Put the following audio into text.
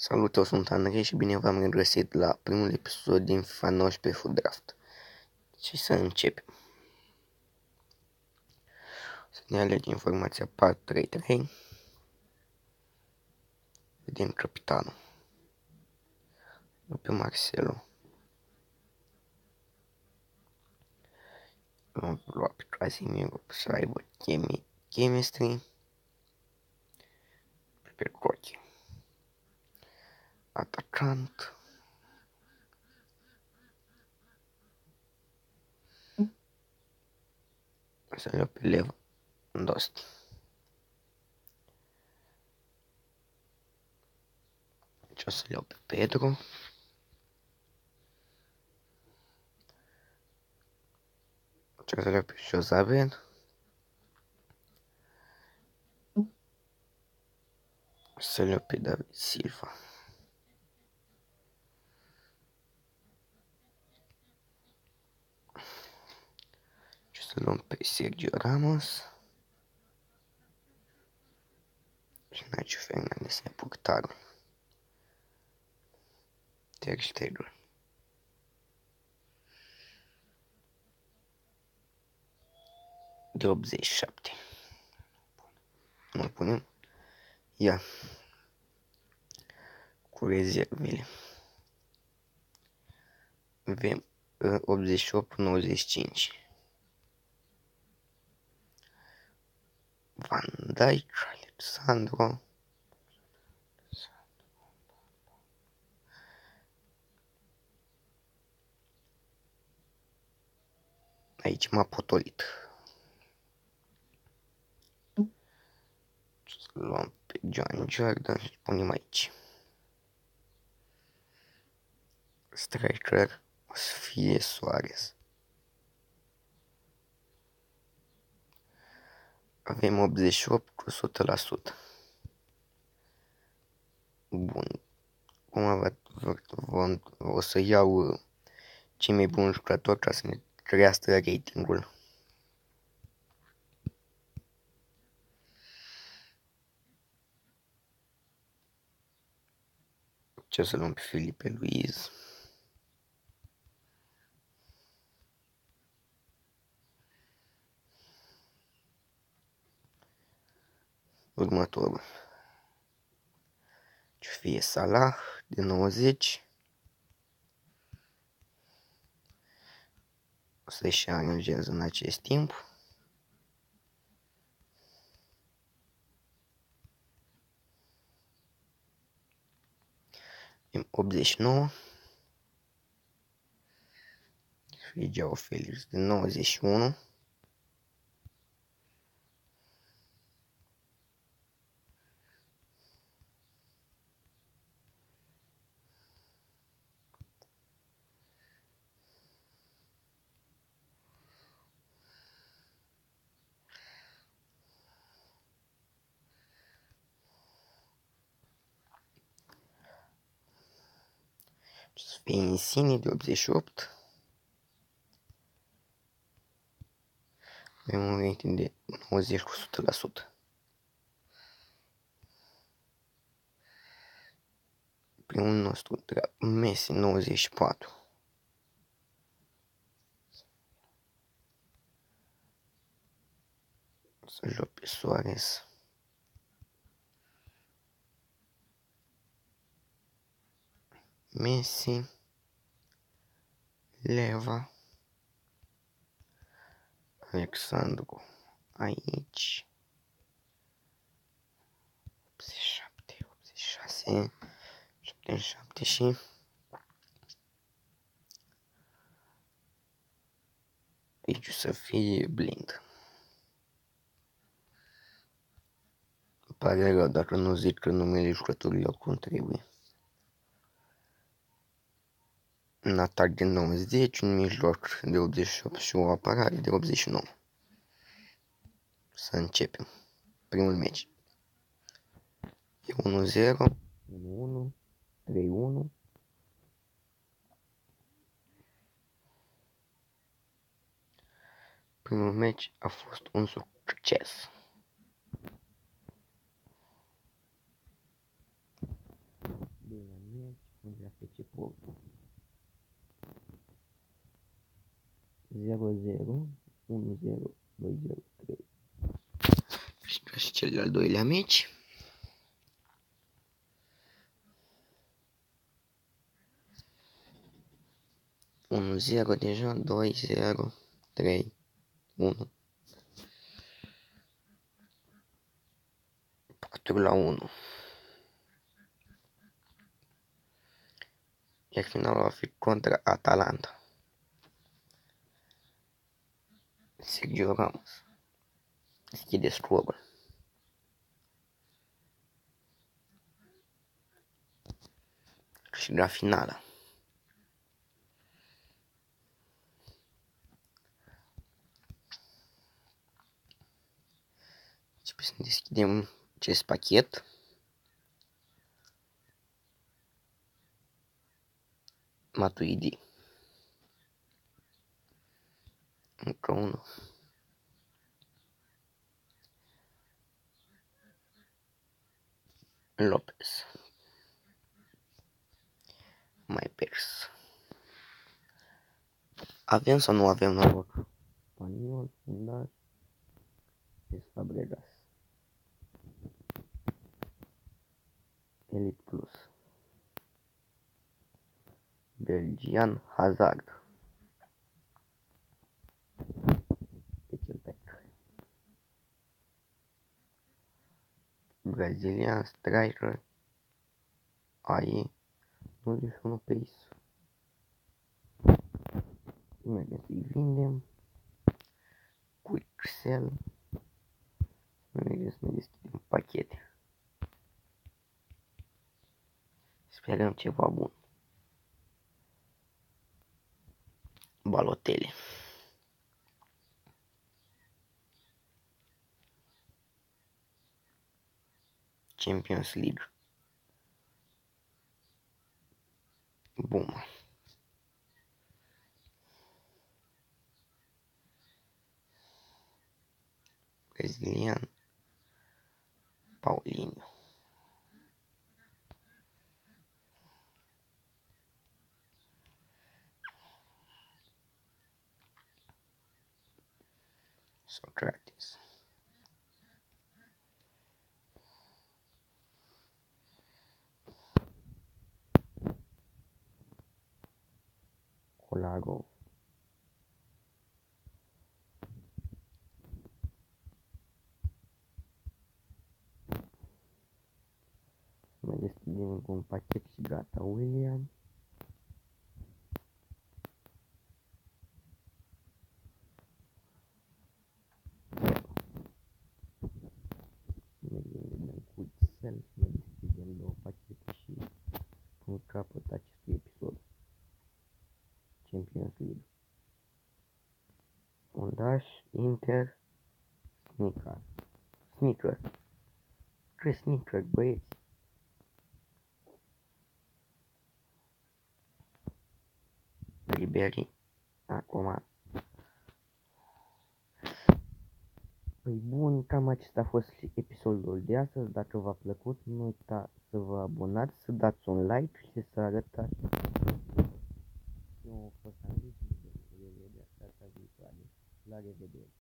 Salut, eu sunt Andrei și bine v-am regăsit la primul episod din FIFA 19 Food Draft. Și să începem. Să ne alegem informația 433. Vedem capitanul. Pe Marcelo. Vom lua pe Casimiro să aibă chemi, chemistry. Pe Cochi atacant. Să le pe Lev Dost. Deci o să le iau pe Pedro. Deci o să le iau pe Jozaben. Să le iau pe David Silva. să luăm pe Sergio Ramos și Nacho Fernandez ne purtarul. Ter Stegen. De 87. Nu punem. Ia. Cu rezervele. Avem 88-95. Van Dijk, Alexandru. Aici m-a potolit. Să luăm pe John Jordan și punem aici. Striker o să fie Suarez. Avem 88 cu 100%. Bun. Cum vom, o să iau uh, cei mai buni jucători ca să ne crească ratingul. Ce să luăm pe Filipe Luiz. Următorul. Ce fie Salah de 90. O să-și aranjez în acest timp. Avem 89. Fie Geau Felix de 91. Să fie Insigne de 88. Avem un rating de 90 cu 100%. Primul nostru, Messi 94. Să joc pe Suarez. Messi, Leva, Alexandru aici, 87, 86, 77 și aici o să fie blind. Pare rău dacă nu zic că numele jucătorilor cum un atac de 90, un mijloc de 88 și o apărare de 89. Să începem. Primul meci. E 1-0, 1-1, 3-1. Primul meci a fost un succes. Andrea FC Porto 0, 0, 1, 0, 2, 0, 3. Acho que ele do ilhamite. Um, zero, deixa dois, zero, três, um. Pactula uno. E a final off contra Atalanta. Sergio Ramos. Deschide scorul. Câștiga finala. Începe să deschidem acest pachet. Matuidi. Um cão não. Lopes. My purse. Avença não avença na boca. Paninhos das. Elite Plus. Belgian Hazard. Brazilian Striker aí 21 pace mergem să-i vindem quick sell mergem să ne deschidem pachete sperăm ceva bun balotele Champions League. Bum. Brasiliano. Paulinho. Socrates. Colago. Mai deschidem cu un pachet și gata, William. Mergem de dăm cu Excel, mai deschidem două pachete și pun capăt Fundaș, Inter, Sneaker. Sneaker. Ce sneaker, băieți? Liberi. Acum. Păi bun, cam acesta a fost episodul de astăzi. Dacă v-a plăcut, nu uitați să vă abonați, să dați un like și să arătați eu o fost